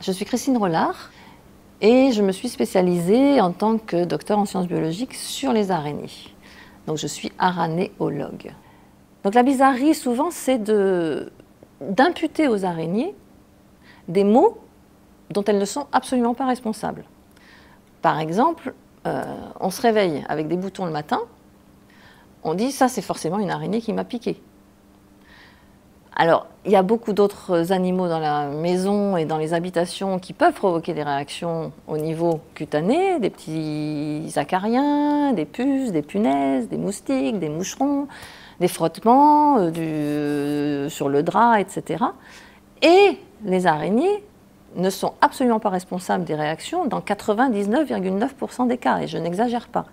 Je suis Christine Rollard et je me suis spécialisée en tant que docteur en sciences biologiques sur les araignées. Donc je suis aranéologue. Donc la bizarrerie souvent c'est d'imputer aux araignées des mots dont elles ne sont absolument pas responsables. Par exemple, euh, on se réveille avec des boutons le matin, on dit ça c'est forcément une araignée qui m'a piqué. Alors, il y a beaucoup d'autres animaux dans la maison et dans les habitations qui peuvent provoquer des réactions au niveau cutané, des petits acariens, des puces, des punaises, des moustiques, des moucherons, des frottements euh, sur le drap, etc. Et les araignées ne sont absolument pas responsables des réactions dans 99,9% des cas, et je n'exagère pas.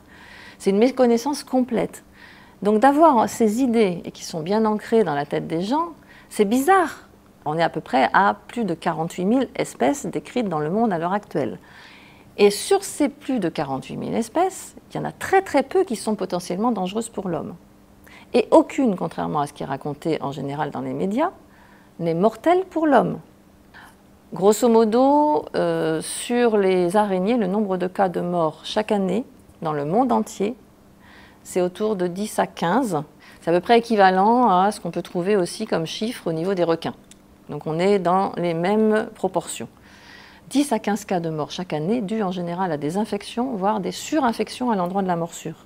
C'est une méconnaissance complète. Donc d'avoir ces idées et qui sont bien ancrées dans la tête des gens, c'est bizarre. On est à peu près à plus de 48 000 espèces décrites dans le monde à l'heure actuelle. Et sur ces plus de 48 000 espèces, il y en a très très peu qui sont potentiellement dangereuses pour l'homme. Et aucune, contrairement à ce qui est raconté en général dans les médias, n'est mortelle pour l'homme. Grosso modo, euh, sur les araignées, le nombre de cas de mort chaque année dans le monde entier, c'est autour de 10 à 15 c'est à peu près équivalent à ce qu'on peut trouver aussi comme chiffre au niveau des requins. Donc on est dans les mêmes proportions. 10 à 15 cas de mort chaque année, dus en général à des infections, voire des surinfections à l'endroit de la morsure,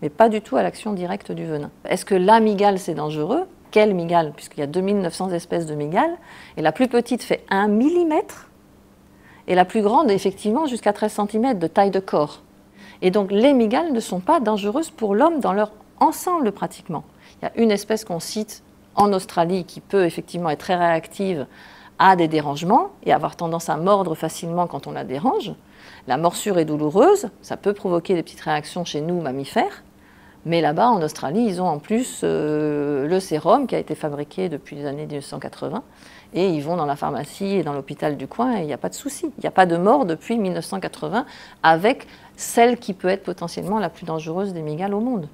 mais pas du tout à l'action directe du venin. Est-ce que la migale c'est dangereux? Quelle migale? Puisqu'il y a 2900 espèces de migales, et la plus petite fait 1 mm, et la plus grande effectivement jusqu'à 13 cm de taille de corps. Et donc les migales ne sont pas dangereuses pour l'homme dans leur ensemble pratiquement. Il y a une espèce qu'on cite en Australie qui peut effectivement être très réactive à des dérangements et avoir tendance à mordre facilement quand on la dérange. La morsure est douloureuse, ça peut provoquer des petites réactions chez nous, mammifères. Mais là-bas, en Australie, ils ont en plus euh, le sérum qui a été fabriqué depuis les années 1980. Et ils vont dans la pharmacie et dans l'hôpital du coin et il n'y a pas de souci. Il n'y a pas de mort depuis 1980 avec celle qui peut être potentiellement la plus dangereuse des migales au monde.